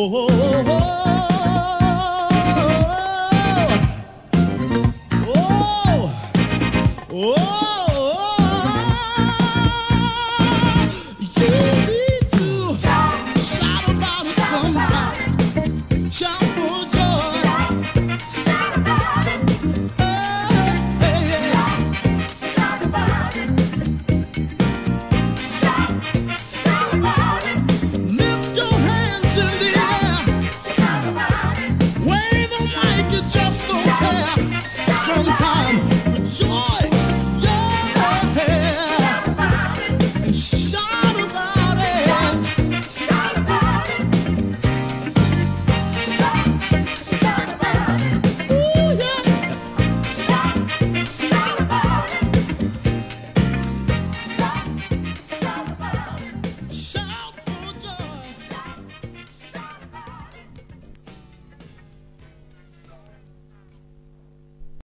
Oh. oh, oh.